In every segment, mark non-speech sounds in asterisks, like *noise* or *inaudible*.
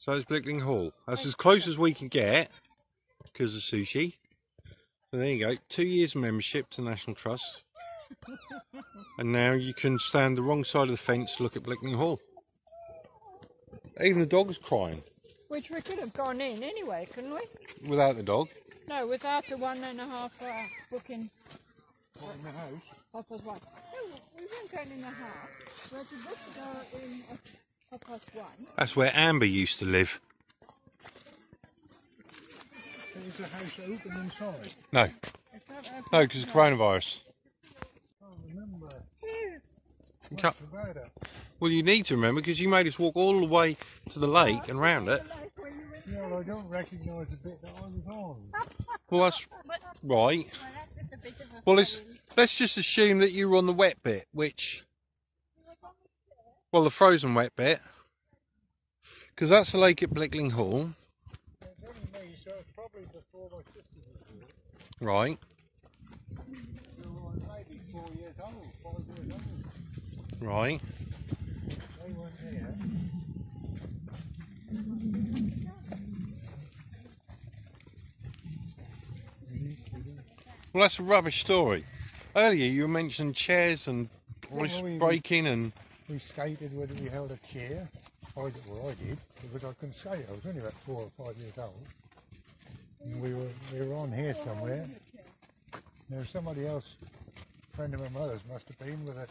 So it's Blickling Hall. That's as close as we can get because of sushi. So there you go. Two years membership to National Trust. *laughs* and now you can stand the wrong side of the fence look at Blickling Hall. Even the dog's crying. Which we could have gone in anyway, couldn't we? Without the dog. No, without the one and a half hour booking. What, in the house? Half past one. No, we weren't going in the house. We had to book to go in half past one. That's where Amber used to live. Is the house open inside? No. It's. No, because of coronavirus. I can't remember You can't- much about it. well, you need to remember because you made us walk all the way to the lake and round it. Like where you went- Yeah, well, I don't recognise the bit that I was on. *laughs* Well, that's right. well, that's a bit of a Well, let's let's just assume that you were on the wet bit, which, well, the frozen wet bit, because that's the lake at Blickling Hall, me, so it's probably before my sister was here. right? So I'm maybe four years old, five years old. Right. They weren't here. Well, that's a rubbish story. Earlier, you mentioned chairs and ice breaking and We skated whether we held a chair. I well, I did, because I couldn't skate. I was only about four or five years old. And we were, we were on here somewhere. There was somebody else, a friend of my mother's, must have been with a,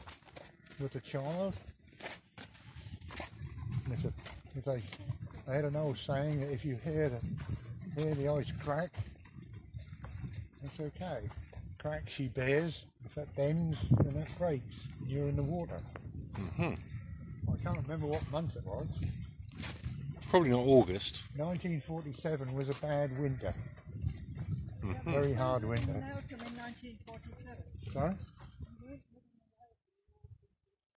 with a child. And if, it, if they, they had an old saying that if you hear the, hear the ice crack, that's okay. Crack she bears, if it bends, then it breaks. You're in the water. Mm-hmm. I can't remember what month it was. probably not August. 1947 was a bad winter. Mm-hmm. Very hard winter. Now come in 1947. Sorry?